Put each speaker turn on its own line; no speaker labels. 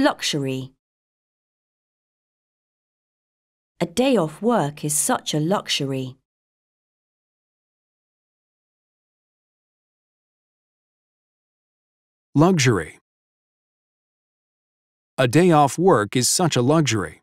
Luxury. A day off work is such a luxury.
Luxury. A day off work is such a luxury.